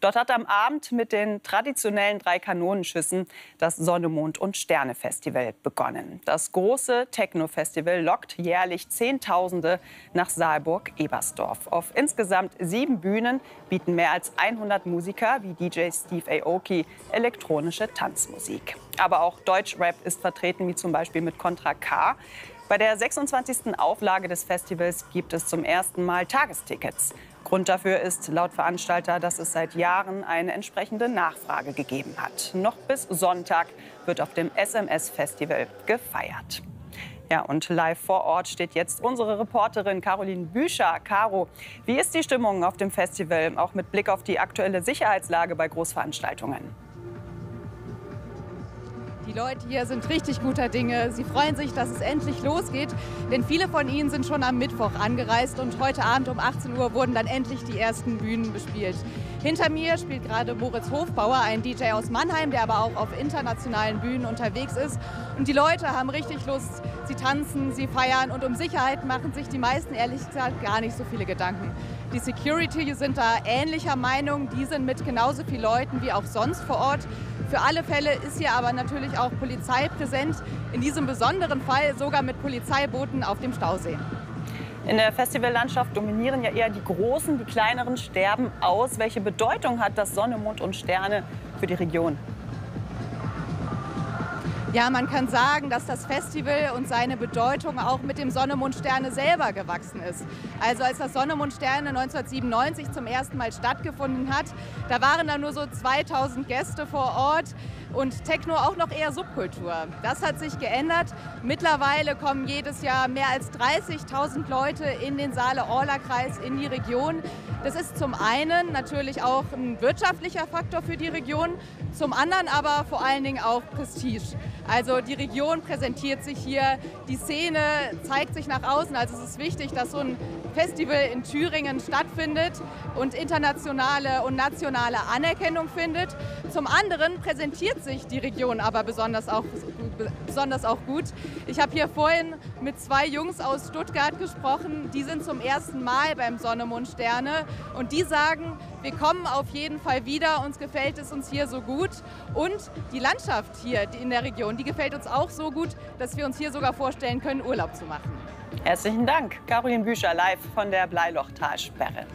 Dort hat am Abend mit den traditionellen drei Kanonenschüssen das Sonne, Mond und Sterne Festival begonnen. Das große Techno-Festival lockt jährlich Zehntausende nach Saalburg-Ebersdorf. Auf insgesamt sieben Bühnen bieten mehr als 100 Musiker wie DJ Steve Aoki elektronische Tanzmusik. Aber auch Deutschrap ist vertreten, wie zum Beispiel mit Contra K. Bei der 26. Auflage des Festivals gibt es zum ersten Mal Tagestickets. Grund dafür ist laut Veranstalter, dass es seit Jahren eine entsprechende Nachfrage gegeben hat. Noch bis Sonntag wird auf dem SMS-Festival gefeiert. Ja, und live vor Ort steht jetzt unsere Reporterin Caroline Büscher. Caro, wie ist die Stimmung auf dem Festival, auch mit Blick auf die aktuelle Sicherheitslage bei Großveranstaltungen? Die Leute hier sind richtig guter Dinge. Sie freuen sich, dass es endlich losgeht, denn viele von ihnen sind schon am Mittwoch angereist und heute Abend um 18 Uhr wurden dann endlich die ersten Bühnen bespielt. Hinter mir spielt gerade Moritz Hofbauer, ein DJ aus Mannheim, der aber auch auf internationalen Bühnen unterwegs ist. Und die Leute haben richtig Lust. Sie tanzen, sie feiern und um Sicherheit machen sich die meisten ehrlich gesagt gar nicht so viele Gedanken. Die Security sind da ähnlicher Meinung. Die sind mit genauso vielen Leuten wie auch sonst vor Ort. Für alle Fälle ist hier aber natürlich auch Polizei präsent. In diesem besonderen Fall sogar mit Polizeibooten auf dem Stausee. In der Festivallandschaft dominieren ja eher die Großen, die Kleineren sterben aus. Welche Bedeutung hat das Sonne, Mond und Sterne für die Region? Ja, man kann sagen, dass das Festival und seine Bedeutung auch mit dem Sonne, Mond, Sterne selber gewachsen ist. Also als das Sonne, Mond, Sterne 1997 zum ersten Mal stattgefunden hat, da waren da nur so 2000 Gäste vor Ort und Techno auch noch eher Subkultur. Das hat sich geändert. Mittlerweile kommen jedes Jahr mehr als 30.000 Leute in den Saale-Orla-Kreis in die Region. Das ist zum einen natürlich auch ein wirtschaftlicher Faktor für die Region, zum anderen aber vor allen Dingen auch Prestige. Also die Region präsentiert sich hier, die Szene zeigt sich nach außen. Also es ist wichtig, dass so ein Festival in Thüringen stattfindet und internationale und nationale Anerkennung findet. Zum anderen präsentiert sich die Region aber besonders auch, besonders auch gut. Ich habe hier vorhin mit zwei Jungs aus Stuttgart gesprochen, die sind zum ersten Mal beim Sonne, Mond, Sterne und die sagen, wir kommen auf jeden Fall wieder, uns gefällt es uns hier so gut und die Landschaft hier in der Region, die gefällt uns auch so gut, dass wir uns hier sogar vorstellen können, Urlaub zu machen. Herzlichen Dank, Caroline Büscher live von der Bleilochtalsperre.